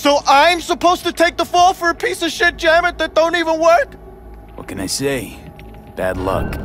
So I'm supposed to take the fall for a piece of shit jammer that don't even work? What can I say? Bad luck.